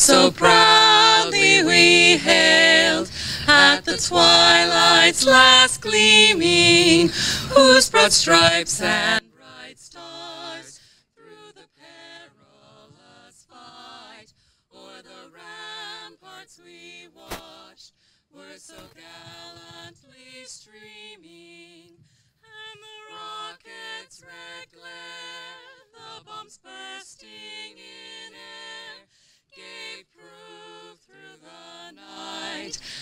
so proudly we hailed at the twilight's last gleaming, whose broad stripes and bright stars through the perilous fight o'er the ramparts we watched were so gallantly streaming, and the rockets' red glare, the bombs bursting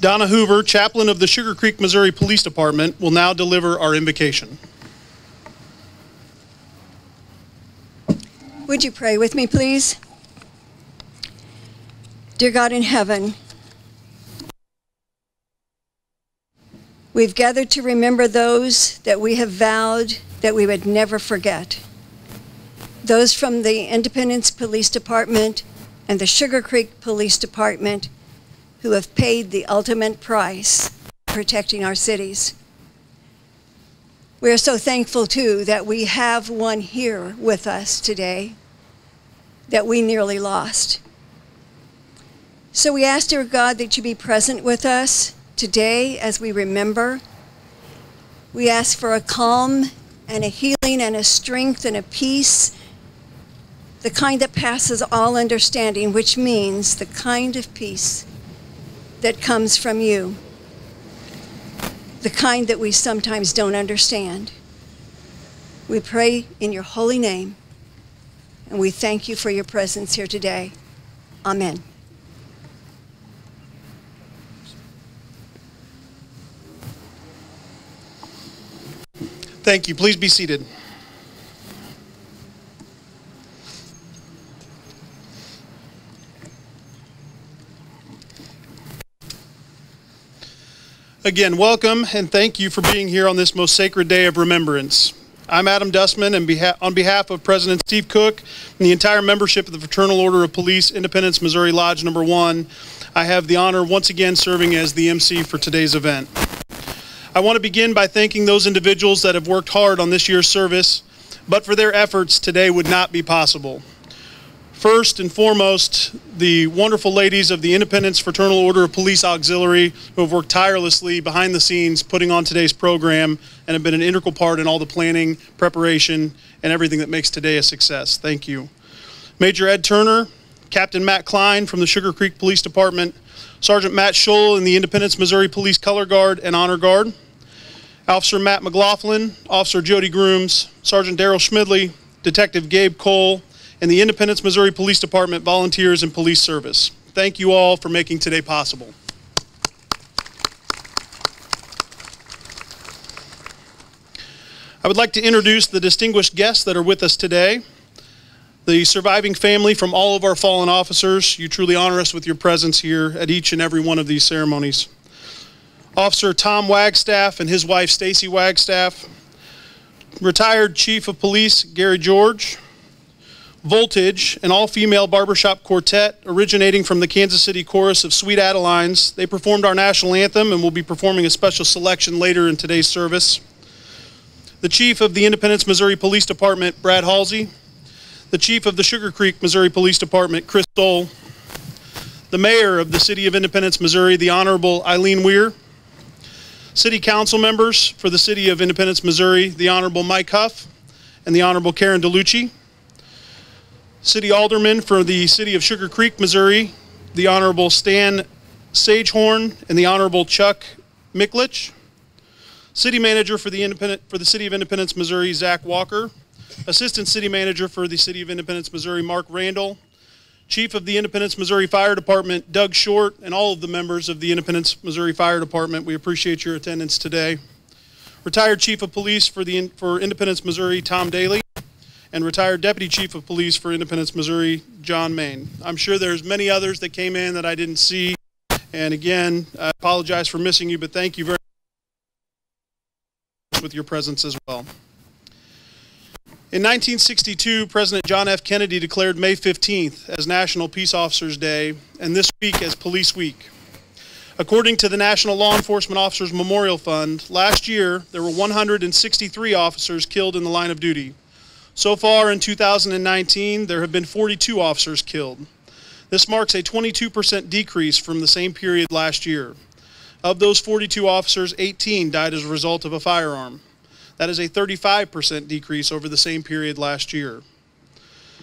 Donna Hoover, chaplain of the Sugar Creek, Missouri Police Department, will now deliver our invocation. Would you pray with me, please? Dear God in heaven, we've gathered to remember those that we have vowed that we would never forget. Those from the Independence Police Department and the Sugar Creek Police Department who have paid the ultimate price protecting our cities. We are so thankful, too, that we have one here with us today that we nearly lost. So we ask, dear God, that you be present with us today as we remember. We ask for a calm and a healing and a strength and a peace, the kind that passes all understanding, which means the kind of peace that comes from you, the kind that we sometimes don't understand. We pray in your holy name, and we thank you for your presence here today. Amen. Thank you. Please be seated. Again, welcome and thank you for being here on this most sacred day of remembrance. I'm Adam Dustman, and beha- on behalf of President Steve Cook and the entire membership of the Fraternal Order of Police, Independence Missouri Lodge Number One, I have the honor once again serving as the MC for today's event. I want to begin by thanking those individuals that have worked hard on this year's service, but for their efforts, today would not be possible. First and foremost, the wonderful ladies of the Independence Fraternal Order of Police Auxiliary who have worked tirelessly behind the scenes putting on today's program and have been an integral part in all the planning, preparation, and everything that makes today a success. Thank you. Major Ed Turner, Captain Matt Klein from the Sugar Creek Police Department, Sergeant Matt Scholl in the Independence Missouri Police Color Guard and Honor Guard, Officer Matt McLaughlin, Officer Jody Grooms, Sergeant Daryl Schmidley, Detective Gabe Cole, and the Independence Missouri Police Department volunteers and police service. Thank you all for making today possible. I would like to introduce the distinguished guests that are with us today. The surviving family from all of our fallen officers, you truly honor us with your presence here at each and every one of these ceremonies. Officer Tom Wagstaff and his wife Stacy Wagstaff, retired Chief of Police Gary George, Voltage, an all-female barbershop quartet originating from the Kansas City chorus of Sweet Adelines. They performed our national anthem and will be performing a special selection later in today's service. The Chief of the Independence Missouri Police Department, Brad Halsey. The Chief of the Sugar Creek Missouri Police Department, Chris Dole. The Mayor of the City of Independence, Missouri, the Honorable Eileen Weir. City council members for the City of Independence, Missouri, the Honorable Mike Huff and the Honorable Karen DeLuccie. City alderman for the City of Sugar Creek, Missouri, the Honorable Stan Sagehorn and the Honorable Chuck Miklich. City manager for the Independent for the City of Independence, Missouri, Zach Walker. Assistant City Manager for the City of Independence, Missouri, Mark Randall. Chief of the Independence, Missouri Fire Department, Doug Short, and all of the members of the Independence, Missouri Fire Department. We appreciate your attendance today. Retired Chief of Police for the for Independence, Missouri, Tom Daly, and retired Deputy Chief of Police for Independence, Missouri, John Main. I'm sure there's many others that came in that I didn't see. And again, I apologize for missing you, but thank you very much with your presence as well. In 1962, President John F. Kennedy declared May 15th as National Peace Officers Day and this week as Police Week. According to the National Law Enforcement Officers Memorial Fund, last year there were 163 officers killed in the line of duty. So far in 2019, there have been 42 officers killed. This marks a 22% decrease from the same period last year. Of those 42 officers, 18 died as a result of a firearm. That is a 35% decrease over the same period last year.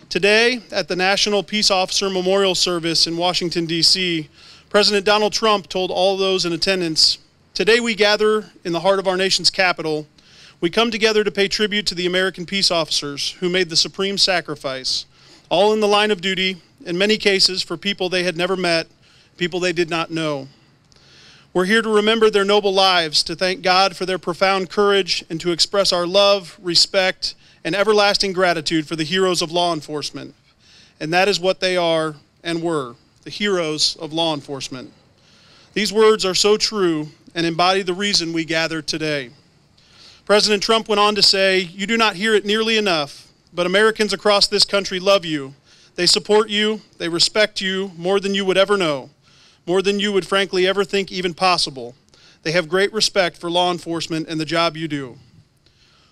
Today, at the National Peace Officer Memorial Service in Washington, D.C., President Donald Trump told all those in attendance Today we gather in the heart of our nation's capital. We come together to pay tribute to the American peace officers who made the supreme sacrifice, all in the line of duty, in many cases for people they had never met, people they did not know. We're here to remember their noble lives, to thank God for their profound courage, and to express our love, respect, and everlasting gratitude for the heroes of law enforcement. And that is what they are and were the heroes of law enforcement. These words are so true and embody the reason we gather today. President Trump went on to say, You do not hear it nearly enough, but Americans across this country love you. They support you, they respect you more than you would ever know more than you would frankly ever think even possible. They have great respect for law enforcement and the job you do.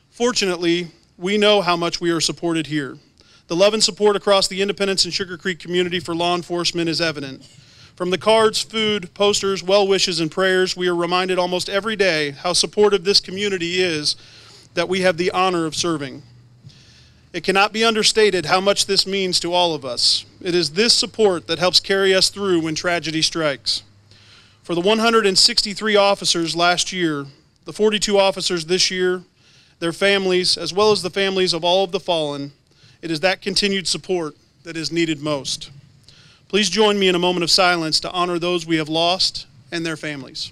Fortunately, we know how much we are supported here. The love and support across the Independence and Sugar Creek community for law enforcement is evident. From the cards, food, posters, well wishes, and prayers, we are reminded almost every day how supportive this community is that we have the honor of serving. It cannot be understated how much this means to all of us. It is this support that helps carry us through when tragedy strikes. For the 163 officers last year, the 42 officers this year, their families, as well as the families of all of the fallen, it is that continued support that is needed most. Please join me in a moment of silence to honor those we have lost and their families.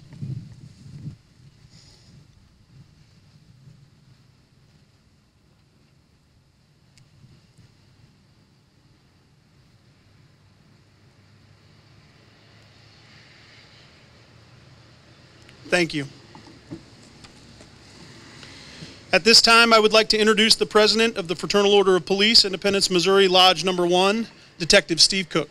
Thank you. At this time, I would like to introduce the president of the Fraternal Order of Police, Independence, Missouri Lodge Number One, Detective Steve Cook.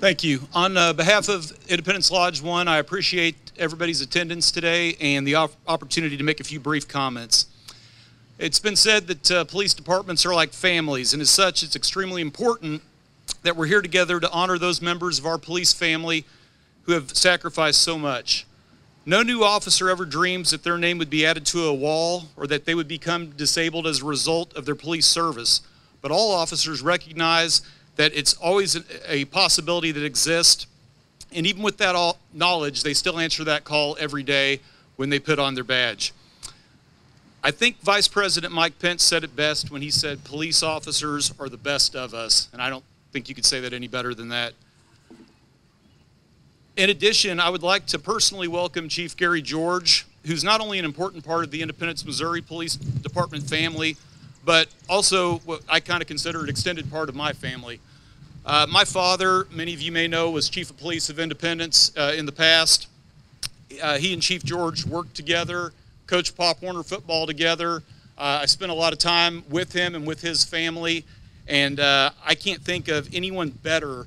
Thank you. On uh, behalf of Independence Lodge 1, I appreciate everybody's attendance today and the op opportunity to make a few brief comments. It's been said that uh, police departments are like families, and as such, it's extremely important that we're here together to honor those members of our police family who have sacrificed so much. No new officer ever dreams that their name would be added to a wall or that they would become disabled as a result of their police service. But all officers recognize that it's always a possibility that exists. And even with that all knowledge, they still answer that call every day when they put on their badge. I think Vice President Mike Pence said it best when he said police officers are the best of us. And I don't think you could say that any better than that. In addition, I would like to personally welcome Chief Gary George, who's not only an important part of the Independence, Missouri Police Department family, but also what I kind of consider an extended part of my family. Uh, my father, many of you may know, was Chief of Police of Independence uh, in the past. Uh, he and Chief George worked together, coached Pop Warner football together. Uh, I spent a lot of time with him and with his family. And uh, I can't think of anyone better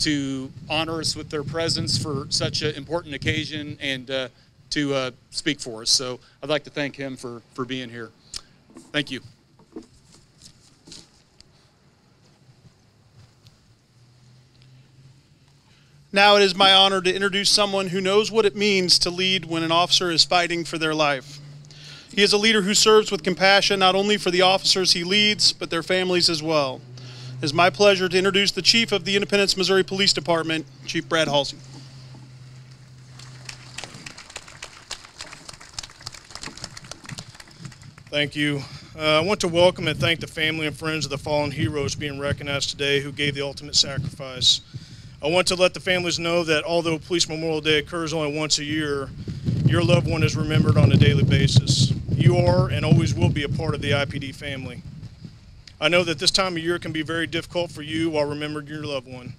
to honor us with their presence for such an important occasion and to speak for us. So I'd like to thank him for, for being here. Thank you. Now it is my honor to introduce someone who knows what it means to lead when an officer is fighting for their life. He is a leader who serves with compassion not only for the officers he leads, but their families as well. It is my pleasure to introduce the Chief of the Independence, Missouri Police Department, Chief Brad Halsey. Thank you. Uh, I want to welcome and thank the family and friends of the fallen heroes being recognized today who gave the ultimate sacrifice. I want to let the families know that although Police Memorial Day occurs only once a year, your loved one is remembered on a daily basis. You are and always will be a part of the IPD family. I know that this time of year can be very difficult for you while remembering your loved one.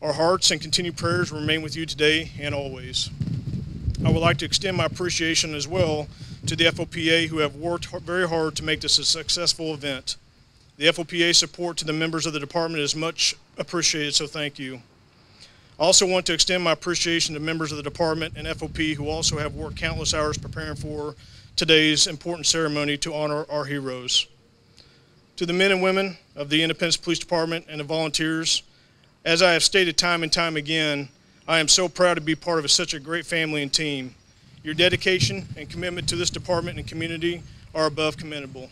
Our hearts and continued prayers remain with you today and always. I would like to extend my appreciation as well to the FOPA who have worked very hard to make this a successful event. The FOPA support to the members of the department is much appreciated, so thank you. I also want to extend my appreciation to members of the department and FOP who also have worked countless hours preparing for today's important ceremony to honor our heroes. To the men and women of the Independence Police Department and the volunteers, as I have stated time and time again, I am so proud to be part of such a great family and team. Your dedication and commitment to this department and community are above commendable.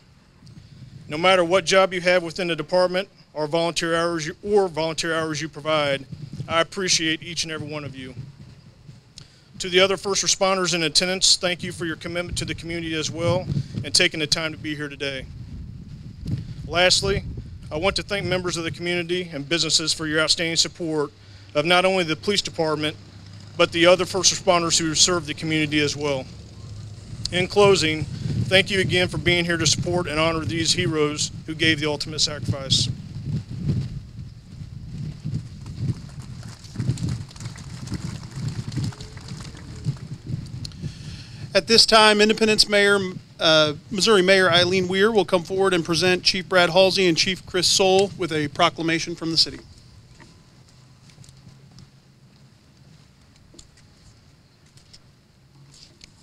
No matter what job you have within the department or volunteer hours you, or volunteer hours you provide, I appreciate each and every one of you. To the other first responders in attendance, thank you for your commitment to the community as well and taking the time to be here today. Lastly, I want to thank members of the community and businesses for your outstanding support of not only the police department, but the other first responders who serve the community as well. In closing, thank you again for being here to support and honor these heroes who gave the ultimate sacrifice. At this time, Independence Mayor, uh, Missouri Mayor Eileen Weir will come forward and present Chief Brad Halsey and Chief Chris Soul with a proclamation from the city.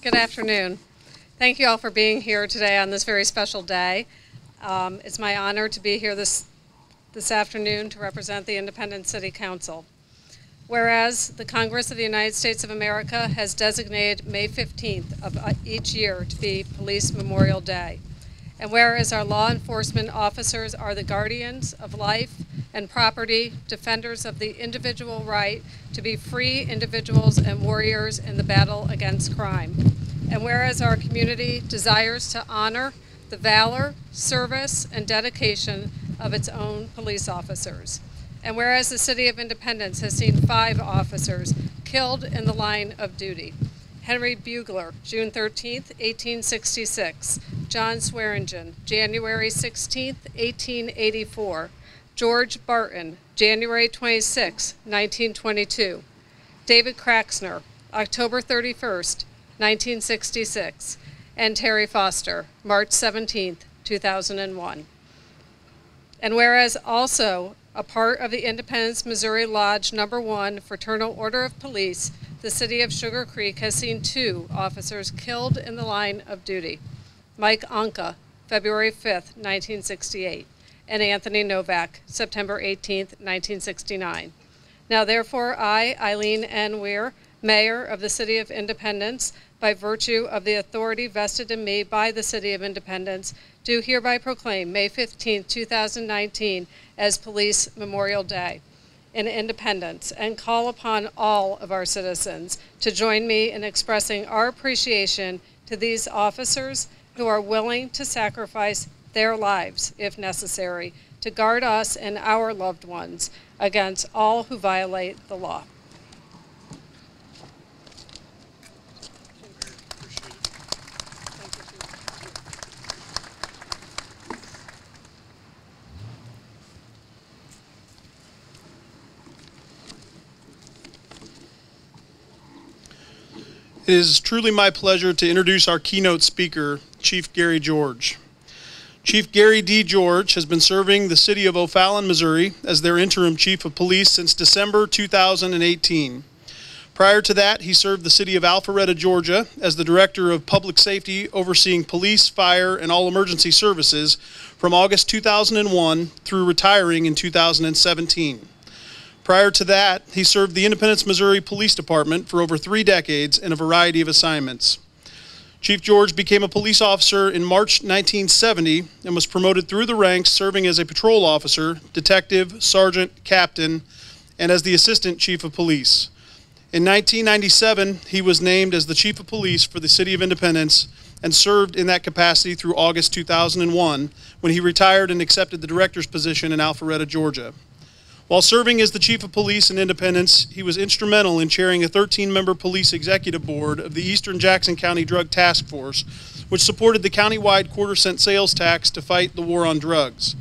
Good afternoon. Thank you all for being here today on this very special day. Um, it's my honor to be here this, this afternoon to represent the Independent City Council. Whereas the Congress of the United States of America has designated May 15th of uh, each year to be Police Memorial Day. And whereas our law enforcement officers are the guardians of life and property, defenders of the individual right to be free individuals and warriors in the battle against crime. And whereas our community desires to honor the valor, service, and dedication of its own police officers. And whereas the City of Independence has seen five officers killed in the line of duty. Henry Bugler, June 13, 1866. John Swearingen, January 16, 1884. George Barton, January 26, 1922. David Kraxner, October 31, 1966. And Terry Foster, March 17, 2001. And whereas also a part of the Independence Missouri Lodge Number One Fraternal Order of Police, the city of Sugar Creek has seen two officers killed in the line of duty. Mike Anka, February 5, 1968, and Anthony Novak, September 18, 1969. Now therefore I, Eileen N. Weir, Mayor of the City of Independence, by virtue of the authority vested in me by the City of Independence, do hereby proclaim May 15, 2019 as Police Memorial Day in Independence and call upon all of our citizens to join me in expressing our appreciation to these officers who are willing to sacrifice their lives, if necessary, to guard us and our loved ones against all who violate the law. It is truly my pleasure to introduce our keynote speaker, Chief Gary George. Chief Gary D. George has been serving the city of O'Fallon, Missouri as their interim chief of police since December 2018. Prior to that, he served the city of Alpharetta, Georgia as the director of public safety overseeing police, fire, and all emergency services from August 2001 through retiring in 2017. Prior to that, he served the Independence, Missouri Police Department for over three decades in a variety of assignments. Chief George became a police officer in March 1970 and was promoted through the ranks, serving as a patrol officer, detective, sergeant, captain, and as the assistant chief of police. In 1997, he was named as the chief of police for the city of Independence and served in that capacity through August 2001 when he retired and accepted the director's position in Alpharetta, Georgia. While serving as the chief of police in Independence, he was instrumental in chairing a 13 member police executive board of the Eastern Jackson County Drug Task Force, which supported the countywide quarter cent sales tax to fight the war on drugs.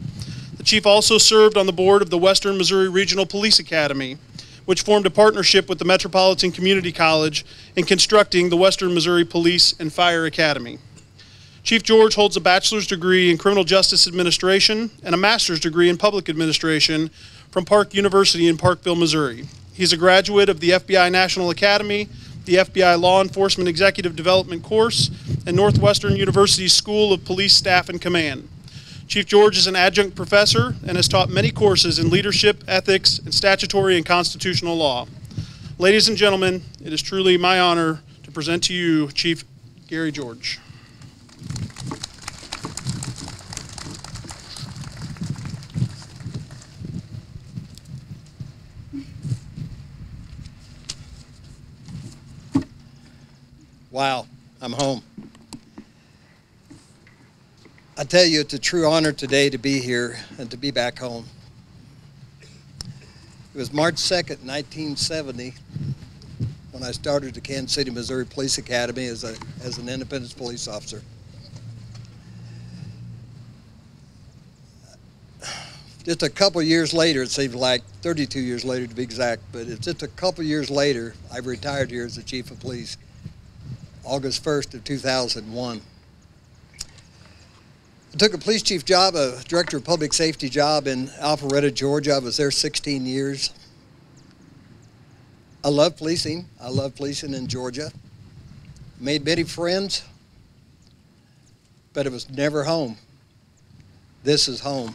The chief also served on the board of the Western Missouri Regional Police Academy, which formed a partnership with the Metropolitan Community College in constructing the Western Missouri Police and Fire Academy. Chief George holds a bachelor's degree in criminal justice administration and a master's degree in public administration from Park University in Parkville, Missouri. He's a graduate of the FBI National Academy, the FBI Law Enforcement Executive Development course, and Northwestern University's School of Police Staff and Command. Chief George is an adjunct professor and has taught many courses in leadership, ethics, and statutory and constitutional law. Ladies and gentlemen, it is truly my honor to present to you Chief Gary George. Wow, I'm home. I tell you, it's a true honor today to be here and to be back home. It was March 2nd, 1970, when I started the Kansas City, Missouri Police Academy as, a, as an independence police officer. Just a couple years later, it seems like 32 years later to be exact, but it's just a couple years later, I've retired here as the chief of police. August 1st of 2001. I took a police chief job, a director of public safety job in Alpharetta, Georgia. I was there 16 years. I love policing. I love policing in Georgia. Made many friends, but it was never home. This is home.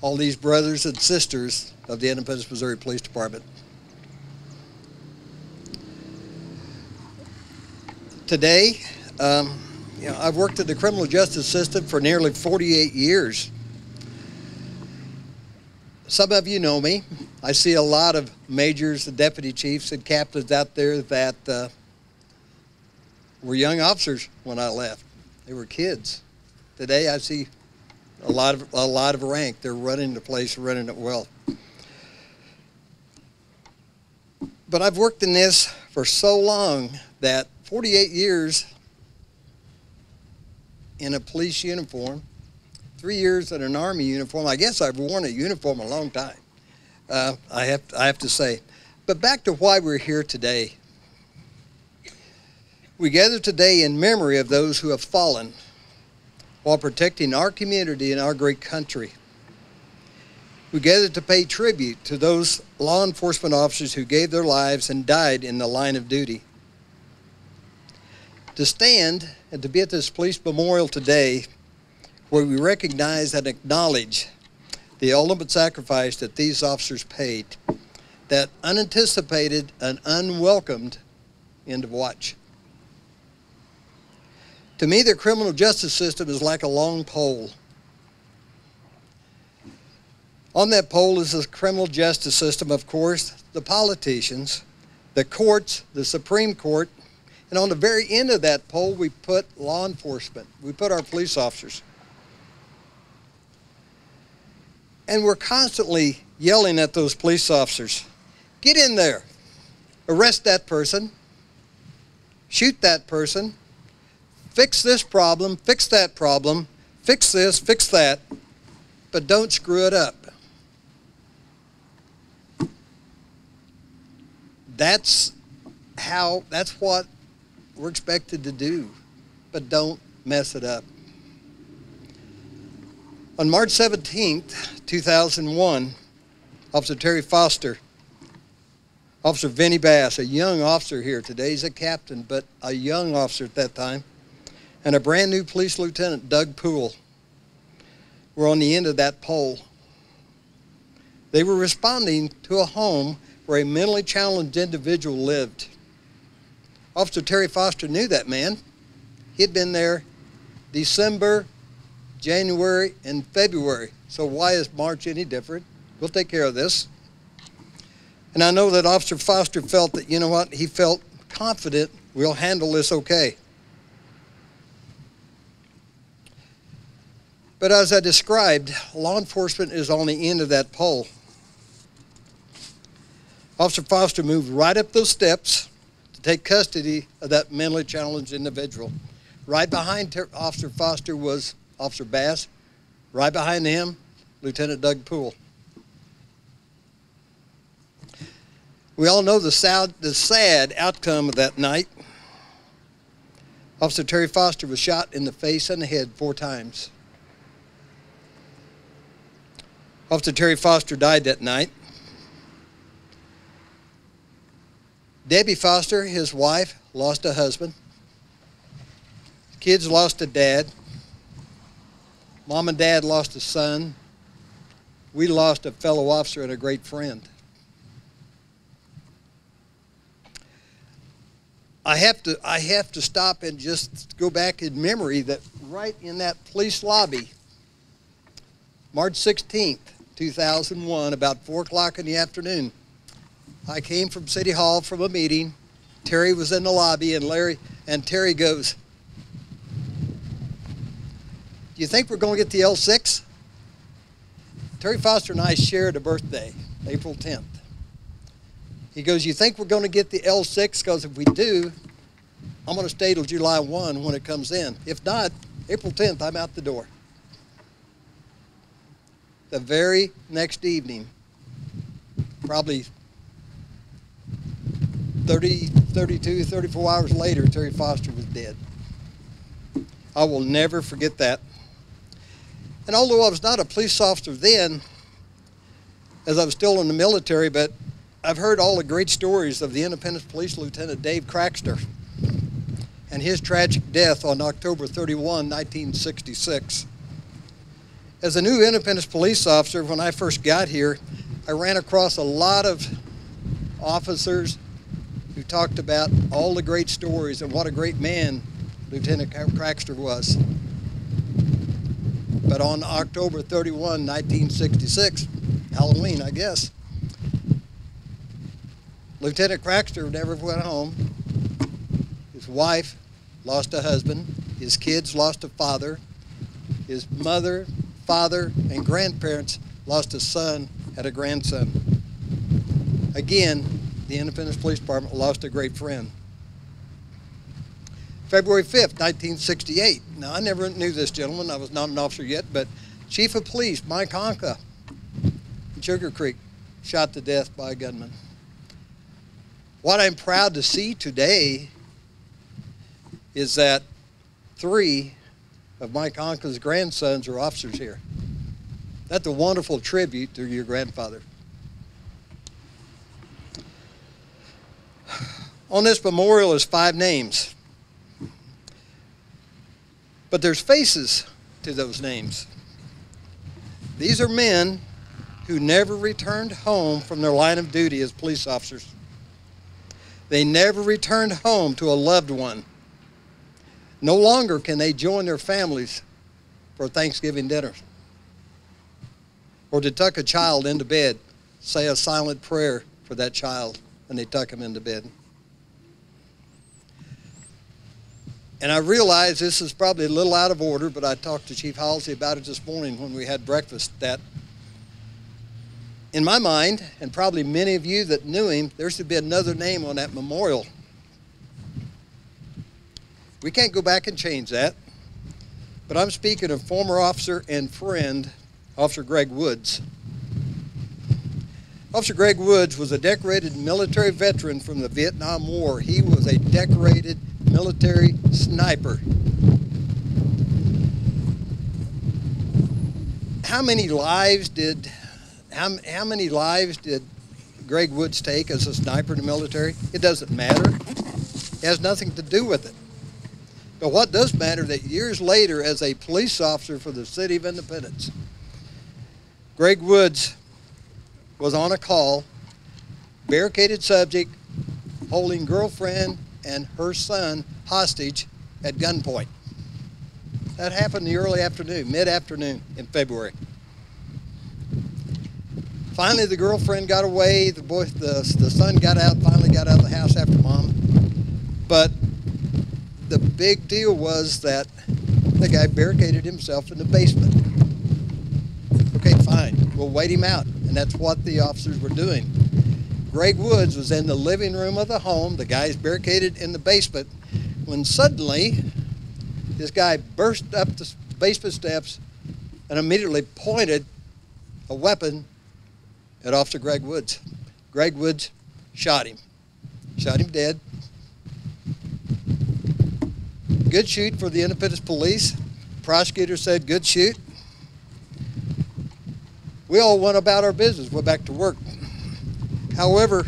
All these brothers and sisters of the Independence, Missouri Police Department. Today. Um, you know, I've worked in the criminal justice system for nearly 48 years. Some of you know me. I see a lot of majors and deputy chiefs and captains out there that uh, were young officers when I left. They were kids. Today I see a lot of a lot of rank. They're running the place, running it well. But I've worked in this for so long that 48 years in a police uniform, three years in an army uniform. I guess I've worn a uniform a long time. Uh, I have I have to say, but back to why we're here today. We gather today in memory of those who have fallen while protecting our community and our great country. We gather to pay tribute to those law enforcement officers who gave their lives and died in the line of duty to stand and to be at this police memorial today where we recognize and acknowledge the ultimate sacrifice that these officers paid, that unanticipated and unwelcomed end of watch. To me, the criminal justice system is like a long pole. On that pole is the criminal justice system, of course, the politicians, the courts, the Supreme Court, and on the very end of that pole, we put law enforcement. We put our police officers. And we're constantly yelling at those police officers get in there, arrest that person, shoot that person, fix this problem, fix that problem, fix this, fix that, but don't screw it up. That's how, that's what we're expected to do, but don't mess it up. On March 17th, 2001, Officer Terry Foster, Officer Vinnie Bass, a young officer here today, he's a captain, but a young officer at that time, and a brand new police lieutenant, Doug Poole, were on the end of that pole. They were responding to a home where a mentally challenged individual lived. Officer Terry Foster knew that man. He'd been there December, January, and February. So why is March any different? We'll take care of this. And I know that Officer Foster felt that, you know what, he felt confident we'll handle this okay. But as I described, law enforcement is on the end of that pole. Officer Foster moved right up those steps take custody of that mentally challenged individual. Right behind Ter- Officer Foster was Officer Bass. Right behind him, Lieutenant Doug Poole. We all know the sad, the sad outcome of that night. Officer Terry Foster was shot in the face and the head four times. Officer Terry Foster died that night. Debbie Foster, his wife, lost a husband. Kids lost a dad. Mom and dad lost a son. We lost a fellow officer and a great friend. I have to I have to stop and just go back in memory that right in that police lobby, March 16th, 2001, about four o'clock in the afternoon, I came from City Hall from a meeting. Terry was in the lobby, and Larry and Terry goes, "Do you think we're going to get the L6?" Terry Foster and I shared a birthday, April 10th. He goes, You think we're going to get the L6? Because if we do, I'm going to stay till July 1 when it comes in. If not, April 10th, I'm out the door. The very next evening, probably 30, 32, 34 hours later, Terry Foster was dead. I will never forget that. And although I was not a police officer then, as I was still in the military, but I've heard all the great stories of the Independence Police Lieutenant Dave Crackster and his tragic death on October 31, 1966. As a new Independence police officer, when I first got here, I ran across a lot of officers talked about all the great stories and what a great man Lieutenant Crackster was. But on October 31, 1966, Halloween, I guess, Lieutenant Crackster never went home. His wife lost a husband. His kids lost a father. His mother, father, and grandparents lost a son and a grandson. Again, the Independence Police Department lost a great friend. February 5th, 1968. Now, I never knew this gentleman. I was not an officer yet, but Chief of Police Mike Honka in Sugar Creek shot to death by a gunman. What I'm proud to see today is that three of Mike Honka's grandsons are officers here. That's a wonderful tribute to your grandfather. On this memorial is five names. But there's faces to those names. These are men who never returned home from their line of duty as police officers. They never returned home to a loved one. No longer can they join their families for Thanksgiving dinner or to tuck a child into bed, say a silent prayer for that child when they tuck him into bed. And I realize this is probably a little out of order, but I talked to Chief Halsey about it this morning when we had breakfast that in my mind, and probably many of you that knew him, there should be another name on that memorial. We can't go back and change that. But I'm speaking of former officer and friend, Officer Greg Woods. Officer Greg Woods was a decorated military veteran from the Vietnam War. He was a decorated military sniper. How many lives did how, how many lives did Greg Woods take as a sniper in the military? It doesn't matter. It has nothing to do with it. But what does matter that years later, as a police officer for the city of Independence, Greg Woods was on a call, barricaded subject, holding girlfriend and her son hostage at gunpoint. That happened in the early afternoon, mid-afternoon in February. Finally, the girlfriend got away. The boy, the, the son got out. Finally, got out of the house after mom. But the big deal was that the guy barricaded himself in the basement. Fine. We'll wait him out, and that's what the officers were doing. Greg Woods was in the living room of the home. The guy's barricaded in the basement. When suddenly, this guy burst up the basement steps and immediately pointed a weapon at Officer Greg Woods. Greg Woods shot him. Shot him dead. Good shoot for the Independence Police. Prosecutor said good shoot. We all went about our business, went back to work. However,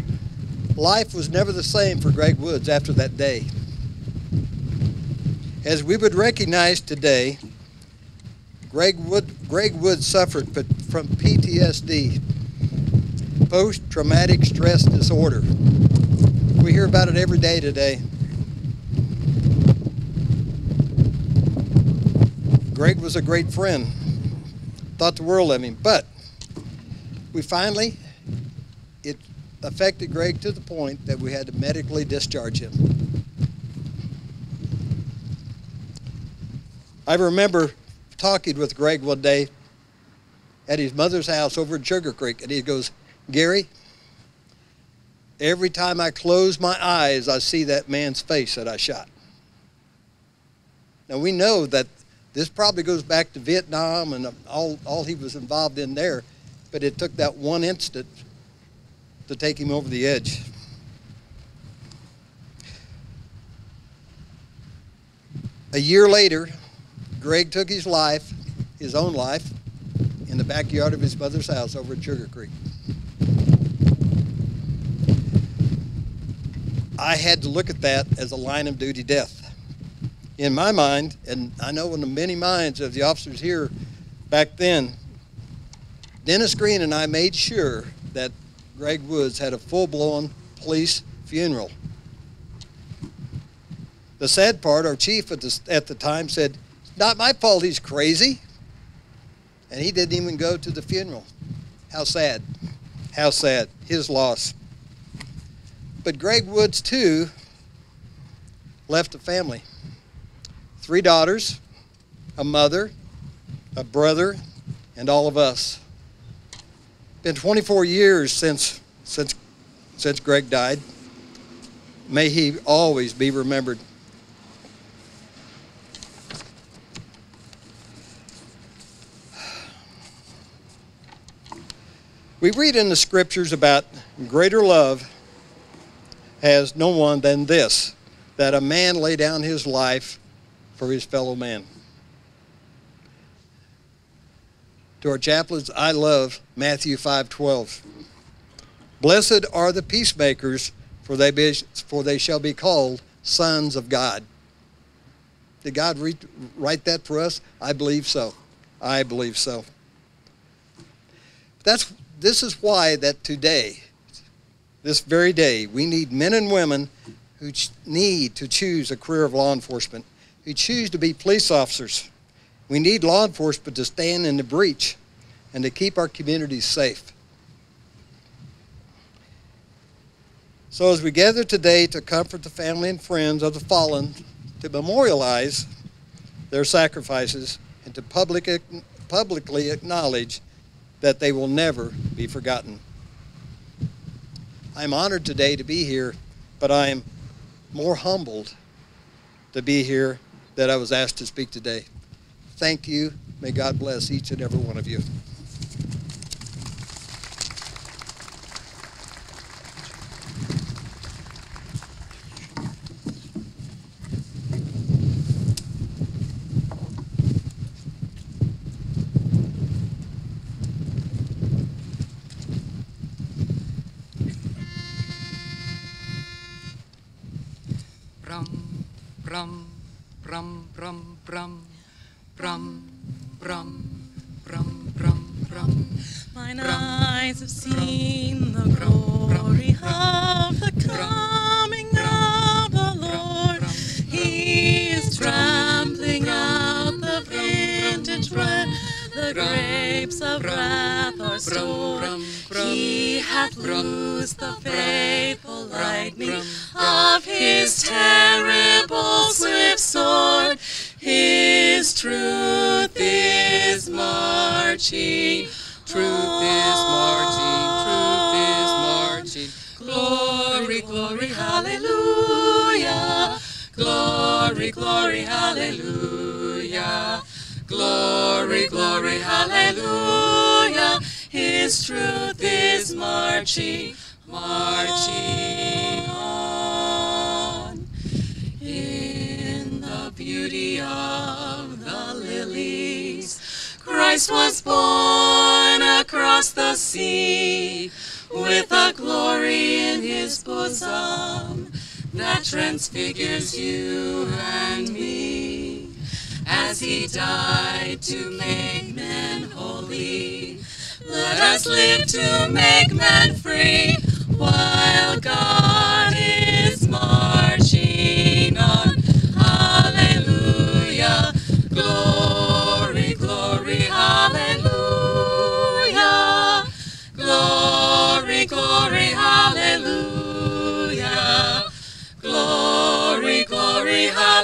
life was never the same for Greg Woods after that day. As we would recognize today, Greg, Wood, Greg Woods suffered from PTSD, post traumatic stress disorder. We hear about it every day today. Greg was a great friend, thought the world of him, but we finally, it affected Greg to the point that we had to medically discharge him. I remember talking with Greg one day at his mother's house over in Sugar Creek, and he goes, Gary, every time I close my eyes, I see that man's face that I shot. Now we know that this probably goes back to Vietnam and all, all he was involved in there, but it took that one instant to take him over the edge. A year later, Greg took his life, his own life, in the backyard of his mother's house over at Sugar Creek. I had to look at that as a line of duty death. In my mind, and I know in the many minds of the officers here back then, Dennis Green and I made sure that Greg Woods had a full-blown police funeral. The sad part, our chief at the, at the time said, not my fault he's crazy. And he didn't even go to the funeral. How sad. How sad. His loss. But Greg Woods, too, left a family three daughters, a mother, a brother, and all of us. Been 24 years since, since, since Greg died. May he always be remembered. We read in the scriptures about greater love has no one than this, that a man lay down his life for his fellow man. To our chaplains, I love Matthew 5:12. Blessed are the peacemakers, for they, be, for they shall be called sons of God. Did God re- write that for us? I believe so. I believe so. That's this is why that today, this very day, we need men and women who need to choose a career of law enforcement, who choose to be police officers. We need law enforcement to stand in the breach and to keep our communities safe. So as we gather today to comfort the family and friends of the fallen, to memorialize their sacrifices, and to public, publicly acknowledge that they will never be forgotten. I'm honored today to be here, but I am more humbled to be here that I was asked to speak today. Thank you. May God bless each and every one of you. Stored. He hath loosed the faithful lightning of his terrible swift sword. His truth is marching. Truth is marching, truth is marching. Glory, glory, hallelujah. Glory, glory, hallelujah. Glory, glory, hallelujah. His truth is marching, marching on. In the beauty of the lilies, Christ was born across the sea with a glory in his bosom that transfigures you and me as he died to make men holy. Let us live to make men free while God is marching on. Hallelujah. Glory, glory, hallelujah. Glory, glory, hallelujah. Glory, glory, hallelujah.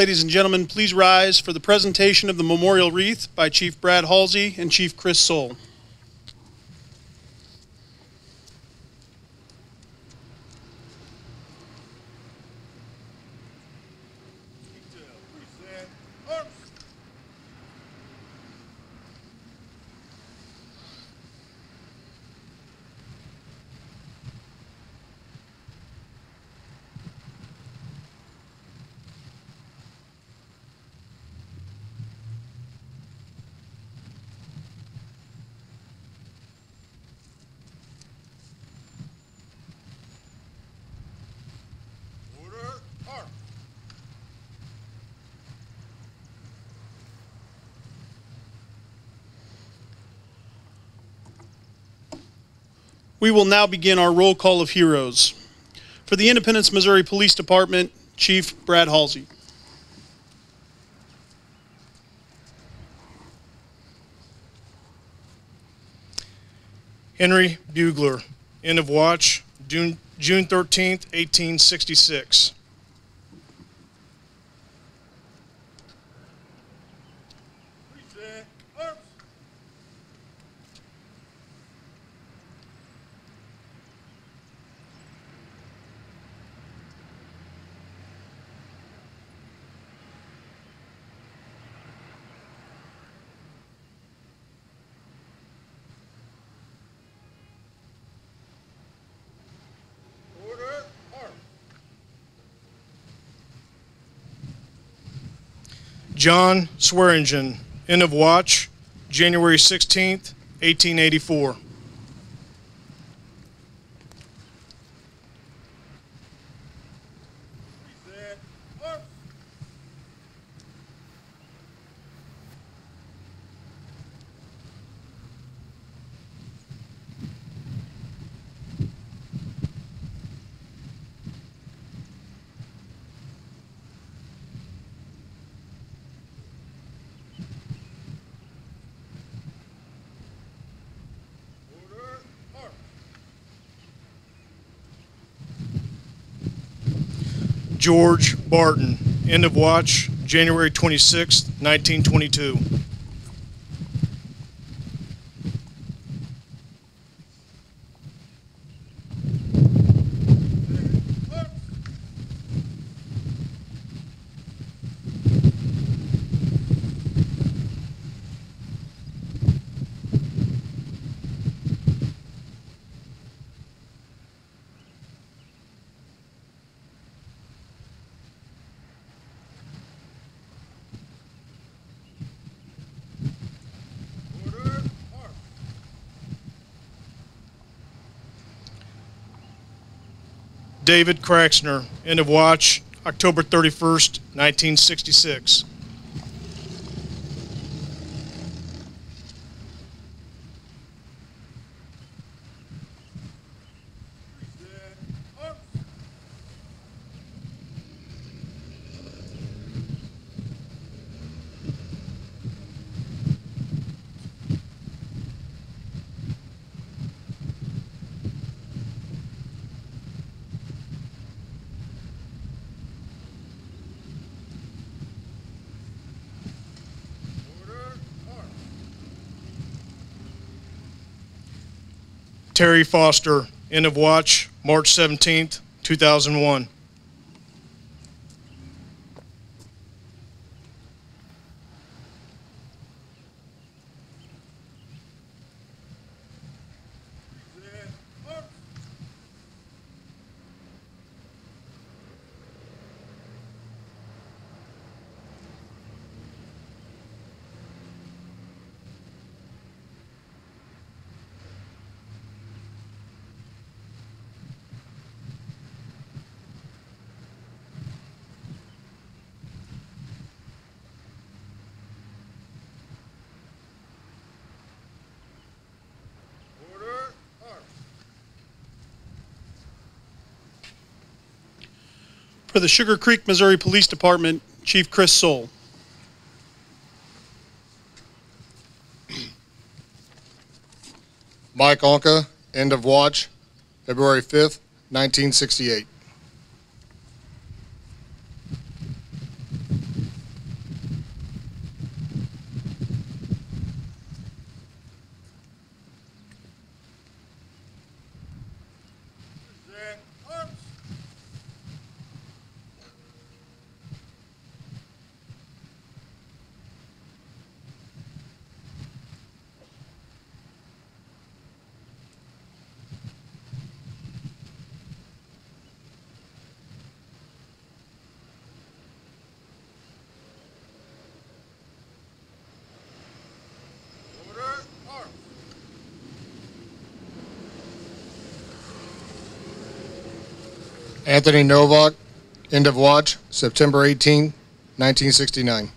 Ladies and gentlemen, please rise for the presentation of the memorial wreath by Chief Brad Halsey and Chief Chris Soul. We will now begin our roll call of heroes. For the Independence, Missouri Police Department, Chief Brad Halsey. Henry Bugler, end of watch, June, June 13th, 1866. John Swearingen, end of watch, January 16th, 1884. George Barton, end of watch, January 26, 1922. David Craxner, end of watch, October 31st, 1966. Terry Foster, end of watch, March 17th, 2001. For the Sugar Creek, Missouri Police Department, Chief Chris Soul. Mike Onka, end of watch, February 5th, 1968. Anthony Novak, end of watch, September 18, 1969.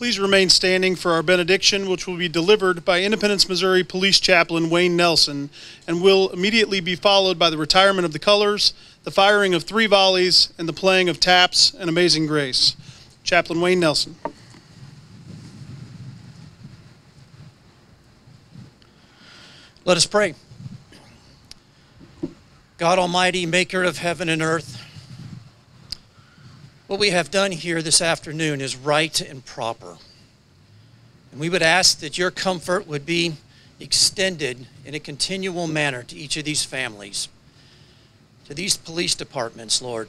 Please remain standing for our benediction, which will be delivered by Independence, Missouri Police Chaplain Wayne Nelson, and will immediately be followed by the retirement of the colors, the firing of three volleys, and the playing of taps and Amazing Grace. Chaplain Wayne Nelson. Let us pray. God Almighty, maker of heaven and earth, what we have done here this afternoon is right and proper. And we would ask that your comfort would be extended in a continual manner to each of these families, to these police departments, Lord.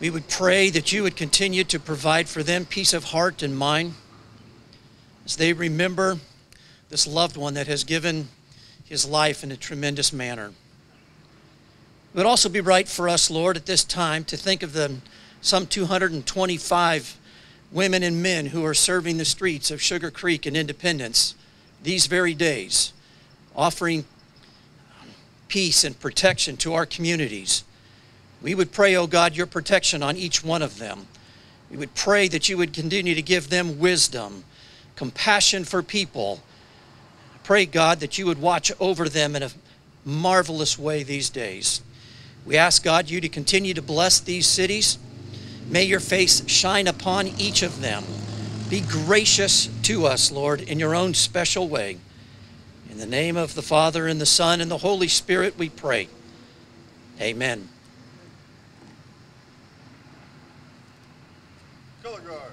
We would pray that you would continue to provide for them peace of heart and mind as they remember this loved one that has given his life in a tremendous manner. It would also be right for us, Lord, at this time to think of the some 225 women and men who are serving the streets of Sugar Creek and Independence these very days, offering peace and protection to our communities. We would pray, oh God, your protection on each one of them. We would pray that you would continue to give them wisdom, compassion for people. Pray, God, that you would watch over them in a marvelous way these days. We ask, God, you to continue to bless these cities. May your face shine upon each of them. Be gracious to us, Lord, in your own special way. In the name of the Father, and the Son, and the Holy Spirit, we pray. Amen. Color guard,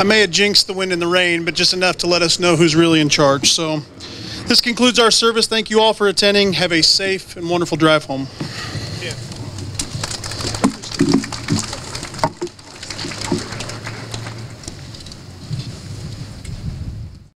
I may have jinxed the wind and the rain, but just enough to let us know who's really in charge. So this concludes our service. Thank you all for attending. Have a safe and wonderful drive home.